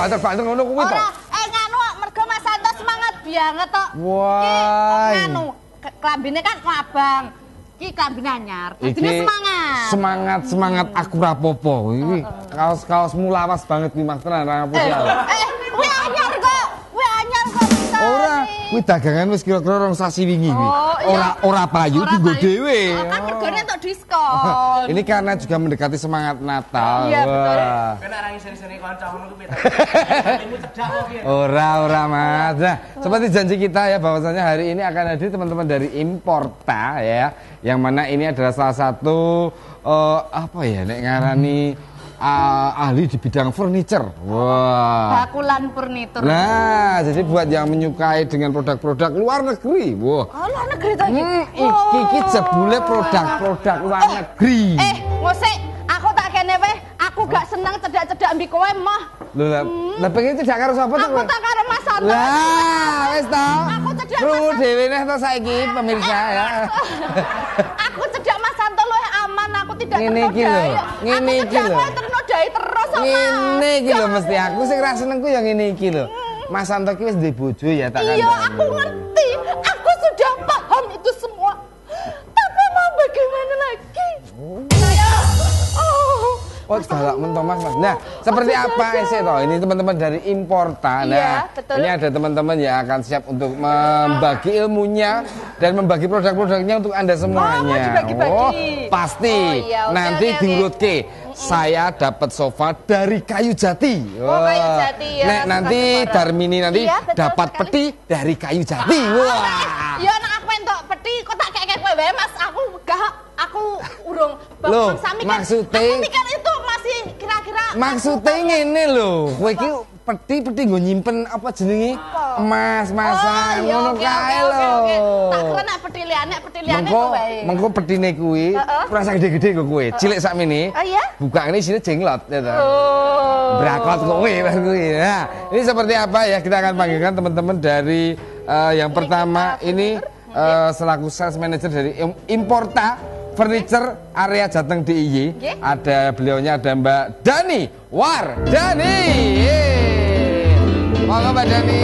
Banter-banter ngono kuwi to. Eh nganu mergo Mas Santo semangat banget tok. Wah. Nganu, klambine kan abang. Ki klambine anyar. Dadine semangat. Semangat, semangat aku rapopo. Iki kaos-kaosmu lawas banget nih Mas tenan ra Eh, putih. eh, kuwi anyar kok. Kuwi anyar kok. Ora, kuwi dagangan wis kira-kira rong sasi wingi kuwi. Oh, iya. Ora ora payu dienggo payu. dhewe. Oh, Kan regane entuk diskon. Ini karena juga mendekati semangat Natal. Iya, betul. Kena ra kanca ngono kuwi? Ora, ora mas. Nah, seperti janji kita ya bahwasanya hari ini akan hadir teman-teman dari Importa ya, yang mana ini adalah salah satu eh, apa ya, nek ngarani ah, ahli di bidang furniture. Wah. Bakulan furnitur. Nah, jadi buat yang menyukai dengan produk-produk luar negeri, wah. Oh, luar negeri to iki. Hmm, iki iki jebule produk-produk luar negeri. Eh, ngosek, aku tak kene weh. Aku gak seneng cedak-cedak mbek kowe mah. Lho, lah, lah pengen tidak karo sapa tuh? Aku tak karo Mas Santo. Lah, wis to. Aku cedak Mas- dhewe neh to saiki pemirsa ya. aku cedak Mas Santo luwih aman, aku tidak Ngene iki lho, ngene iki cedak lho. Mas. Ngene iki lho mesti aku sing ra senengku ya ngene iki lho. Mas Santo ki wis duwe bojo ya tak Iya, kandhani. aku ngerti. Oh, Oh, galak mentok Mas. Mas. Nah, seperti Maksud apa sih toh? Ini teman-teman dari Importa. Nah, Iya, betul. ini ada teman-teman yang akan siap untuk membagi ilmunya dan membagi produk-produknya untuk Anda semuanya. Oh, dibagi-bagi. Oh, pasti. Oh, iya, oke, Nanti oke. diurut ke. Saya dapat sofa dari kayu jati. Oh, kayu jati ya, Nek nanti. Darmini nanti Iya, dapat sekali. peti dari kayu jati. Wah. Ya nek aku entuk peti kok tak kowe wae Mas. Aku gak aku urung Loh, Sami kan- maksudnya- aku mikir itu kira-kira Maksudnya ngene lho, kowe iki peti-peti nggo nyimpen apa jenenge? Emas, masan, Oh, iya, ngono kae lho. Tak kira nek peti liyane peti liyane Mengko kowe. mengko petine kuwi rasa gede-gede kok kowe, cilik sakmene. Oh iya? Buka ini sini jenglot ya toh. Oh. Kowe kuwi. Nah, ini seperti apa ya kita akan panggilkan teman-teman dari eh, yang pertama ini eh, selaku sales manager dari Im- Importa Furniture area Jateng DIY. Nggih. Ada beliaunya ada Mbak Dani Wardani. Yeay. Monggo Mbak Dani.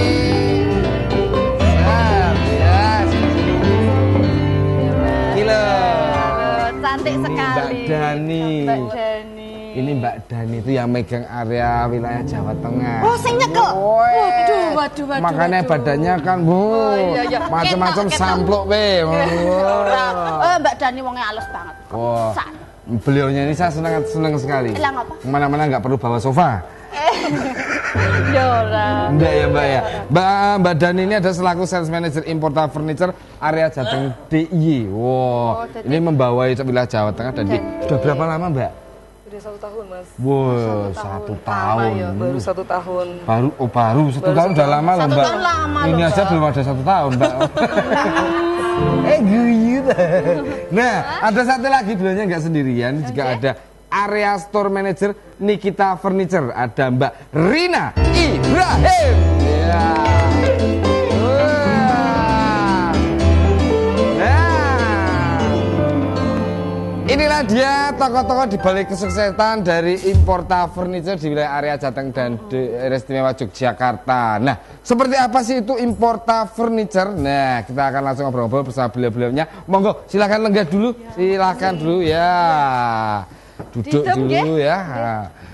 Oh, cantik sekali. Mbak Dani. Mbak Dani. Ini Mbak Dani itu yang megang area wilayah Jawa Tengah. Oh, sing nyekel. Waduh, waduh, waduh. Makanya waduh. badannya kan, bu, iya, iya. macam-macam sampluk, be. Ora. Eh, Mbak Dani wongnya halus banget. Wah, Kepesan. beliaunya ini saya senang senang sekali. Elang apa? Ke mana-mana nggak perlu bawa sofa. Ya ora. Enggak ya Mbak ya. Mbak Mbak Dani ini ada selaku sales manager importer furniture area Jateng DIY. Wow, Oh, ini membawa wilayah Jawa Tengah dan di, sudah berapa lama Mbak? Udah satu tahun mas Wow, satu tahun. Baru satu tahun Baru, oh baru satu Baru tahun satu udah lama loh Satu Mbak. tahun lama Ini loh, aja belum ada satu tahun Mbak. eh guyut. Nah, ada satu lagi beliaunya nggak sendirian, juga ada area store manager Nikita Furniture, ada Mbak Rina Ibrahim. Ya. Wah. Inilah dia tokoh-tokoh di balik kesuksesan dari Importa Furniture di wilayah area Jateng dan daerah istimewa Yogyakarta. Nah, seperti apa sih itu Importa Furniture? Nah, kita akan langsung ngobrol-ngobrol bersama beliau-beliaunya. Monggo, silakan lenggah dulu, silakan dulu ya. Duduk dulu ya.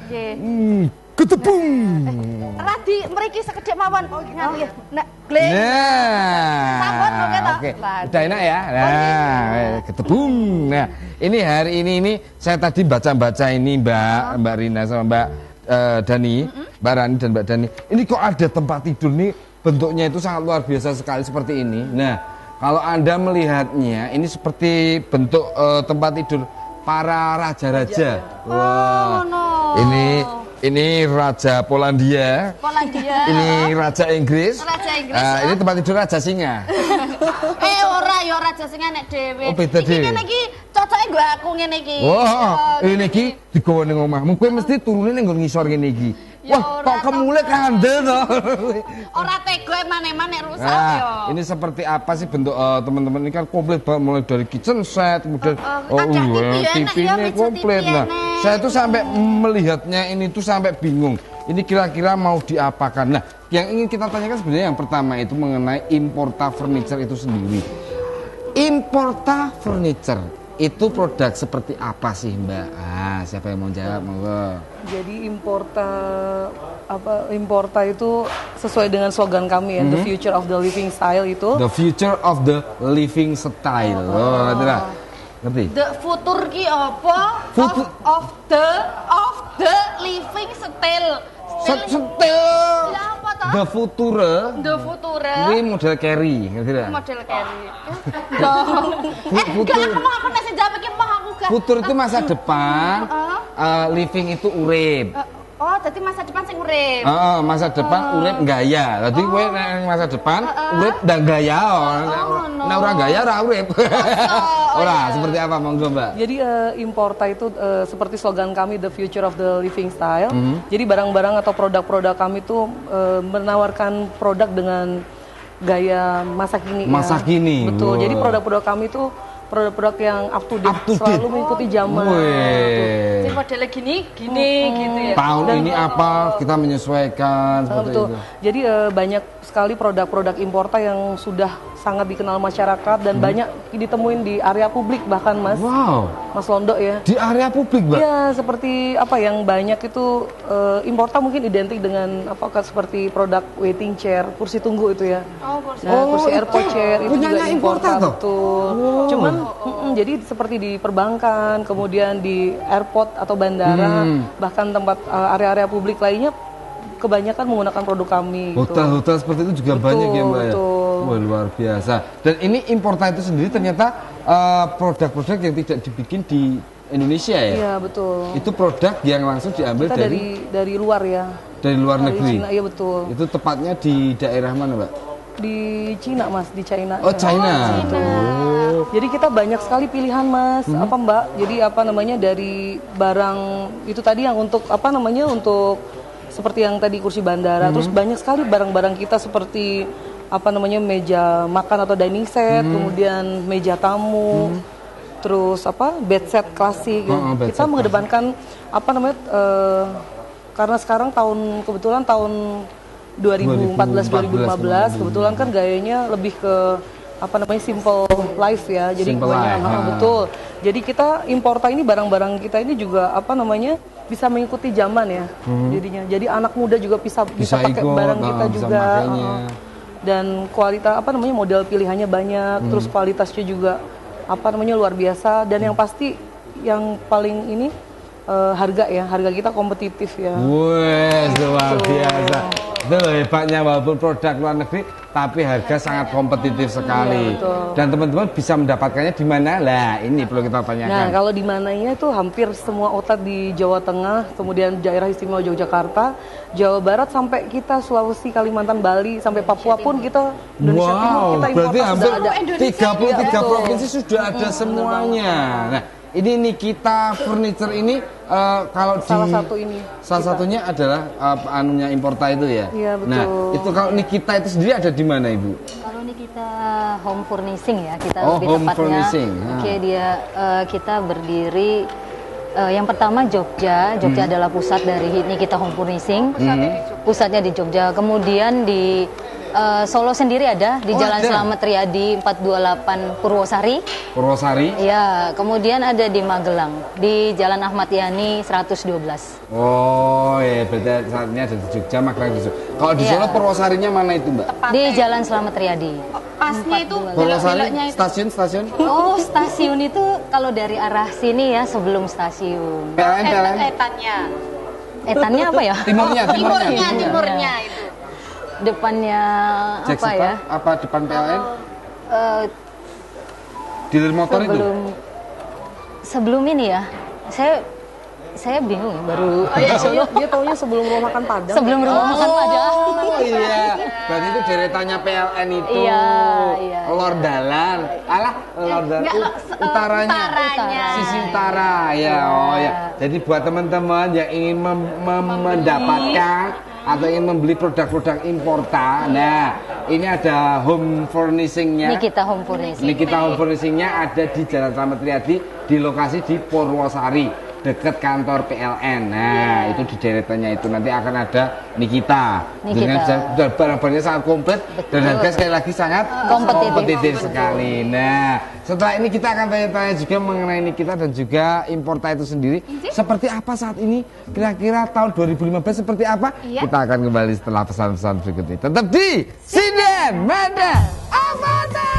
Nggih. Hmm, ketepung. Radi mriki sekedhik mawon. Oh, nggih. Nek gleng. Sampun, oke, Nah, toh? oke. Udah enak ya. Nah, eh, ketepung. Nah, ini hari ini ini saya tadi baca-baca ini Mbak Mbak Rina sama Mbak eh, Dani, Mbak Rani dan Mbak Dani. Ini kok ada tempat tidur nih bentuknya itu sangat luar biasa sekali seperti ini. Nah, kalau Anda melihatnya ini seperti bentuk eh, tempat tidur para raja-raja. Wah. no. Ini ini raja Polandia. Polandia. Ini Raja Inggris. Raja Inggris, Ah, ya. ini tempat tidur Raja Singa. Eh ora ya ora jasine nek dhewe. Oh, beda Iki dhewe. ngene iki cocoke nggo aku ngene iki. Wah, Ya, ini iki digawa ning omahmu. Kowe mesti turune ning nggon ngisor ngene iki. Ya Wah, ora kok kemule kandel toh. Ora tega emane-emane nek rusak Nah, yo. ini seperti apa sih bentuk eh, teman-teman ini kan komplit banget mulai dari kitchen set kemudian Oh, oh, kaca TV ya, TV Nek, ya, ini meja komplit. Ya, Nah, saya tuh sampai melihatnya ini tuh sampai bingung. Ini kira-kira mau diapakan? Nah, yang ingin kita tanyakan sebenarnya yang pertama itu mengenai Importa Furniture itu sendiri. Importa Furniture itu produk seperti apa sih, Mbak? Ah, siapa yang mau jawab? Monggo. Jadi importa apa importa itu sesuai dengan slogan kami ya, the future of the living style itu. The future of the living style. Oh, lah. Ngerti? The futur ki apa? Of, of the of the living style. Set- Style- The future. The future. Ini model carry, ngerti lah. model carry. Dong. Eh, futur. gak mau aku nasi jawab iki mau aku gak. Futur itu masa depan, eh, living itu urip. Eh, Oh, jadi masa depan sing urip. Heeh, masa depan urip gaya. Dadi kowe nek masa depan urip dan gaya. Oh, Nek ngono. nek ora gaya ora urip. Ora, seperti apa monggo, Mbak? Jadi eh, importa itu eh, seperti slogan kami the future of the living style. Mhm. Jadi barang-barang atau produk-produk kami itu eh, menawarkan produk dengan gaya masa kini. ya. Masa kini, Betul. wow. Jadi produk-produk kami itu produk-produk yang up to date, Up to date. selalu mengikuti zaman. Sing modelnya gini, gini gitu ya. Tahun ini apa kita menyesuaikan seperti betul. itu. Jadi eh, banyak sekali produk-produk importa yang sudah sangat dikenal masyarakat dan banyak ditemuin di area publik bahkan Mas. Hmm. Wow. Mas Londo ya. Di area publik, Mbak. Iya, seperti apa yang banyak itu eh, importa mungkin identik dengan apakah seperti produk waiting chair, kursi tunggu itu ya. Oh, kursi. Nah, Oh, kursi itu airport chair itu juga importa importa, toh? betul. Cuman mm-mm, jadi seperti di perbankan, kemudian di airport atau bandara, Hmm. bahkan tempat eh, area-area publik lainnya kebanyakan menggunakan produk kami gitu. Hotel-hotel seperti itu juga Betul, banyak ya, Mbak ya. betul. Wah, luar biasa. Dan ini importa itu sendiri ternyata eh, produk-produk yang tidak dibikin di Indonesia ya. Iya, betul. Itu produk yang langsung diambil Kita dari dari luar ya. dari luar Dari negeri. Iya betul. Itu tepatnya di daerah mana, Mbak? Di Cina, Mas, di China. Oh, China. Oh. Jadi kita banyak sekali pilihan mas, Hmm. apa mbak? Jadi apa namanya dari barang itu tadi yang untuk apa namanya untuk seperti yang tadi kursi bandara. Hmm. Terus banyak sekali barang-barang kita seperti apa namanya meja makan atau dining set, Hmm. kemudian meja tamu, terus apa bed set klasik. Oh, oh, bed kita set mengedepankan apa namanya eh, karena sekarang tahun kebetulan tahun 2014 2015 kebetulan kan gayanya lebih ke apa namanya simple life ya jadi Simple banyak life, betul jadi kita importa ini barang-barang kita ini juga apa namanya bisa mengikuti zaman ya jadinya jadi anak muda juga bisa bisa, Hmm. Bisa pakai ikut, barang kita bisa juga makainya. Dan kualitas apa namanya model pilihannya banyak Hmm. terus kualitasnya juga apa namanya luar biasa dan yang pasti yang paling ini eh, harga ya harga kita kompetitif ya Wes, luar biasa. Itu hebatnya walaupun produk luar negeri tapi harga sangat kompetitif sekali. Iya, betul. Dan teman-teman bisa mendapatkannya di mana? Lah, ini perlu kita Nah, tanyakan. kalau di mananya itu hampir semua outlet di Jawa Tengah, kemudian daerah istimewa Yogyakarta, Jawa Barat sampai kita Sulawesi, Kalimantan, Bali, sampai Papua pun kita Indonesia Timur wow, kita berarti hampir sudah ada. Indonesia 33 Iya, betul. provinsi sudah ada semuanya. Nah, ini Nikita Furniture ini eh, kalau di Salah satu ini. salah satunya adalah eh, anunya importa itu ya. Iya, betul. Nah, itu kalau Nikita itu sendiri ada di mana, Ibu? Kalau ini kita home furnishing ya, kita Oh, lebih home tepatnya. furnishing. Oke, Ah. dia eh, kita berdiri eh, yang pertama Jogja. Jogja Hmm. adalah pusat dari ini kita home furnishing. Pusatnya di Jogja. Kemudian di eh, Solo sendiri ada di Oh, Jalan ada. Selamat Riyadi 428 Purwosari. Purwosari. Ya, kemudian ada di Magelang di Jalan Ahmad Yani 112. Oh, ya berarti saatnya ada di Jogja, Magelang di Jogja. Kalau di Iya. Solo Purwosarinya mana itu, Mbak? Di Jalan Selamat Riyadi. Pasnya itu Purwosari belok-beloknya itu. stasiun stasiun. Oh, stasiun itu kalau dari arah sini ya sebelum stasiun. PLN PLN. Etannya. Etannya apa ya? Timurnya, timurnya. Timurnya, timurnya itu. Depannya Jack apa ya? apa depan PLN? Eh, Dealer motor itu. sebelum sebelum ini ya. Saya saya bingung ya, baru Dia, dia taunya sebelum rumah makan Padang. sebelum rumah makan Padang. Oh iya, berarti itu deretannya PLN itu. Iya, iya. Lor Dalan. Alah, Lor Dalan. Enggak, utaranya. utaranya. Sisi utara. Ya, oh ya. Jadi buat teman-teman yang ingin mem- mem- mendapatkan atau ingin membeli produk-produk importan. Nah, ini ada home furnishingnya. Nikita Home Furnishing. Nikita Home Furnishingnya ada di Jalan Slamet Riyadi di lokasi di Purwosari dekat kantor PLN. Nah, itu di deretannya itu nanti akan ada Nikita. Nikita. Dengan barang-barangnya sangat komplit dan harga sekali lagi sangat Kompetitif. sekali. Nah, setelah ini kita akan tanya-tanya juga mengenai Nikita dan juga importa itu sendiri. Seperti apa saat ini? Kira-kira tahun 2015 seperti apa? Iya. Kita akan kembali setelah pesan-pesan berikut ini. Tetap di Sinden Avatar.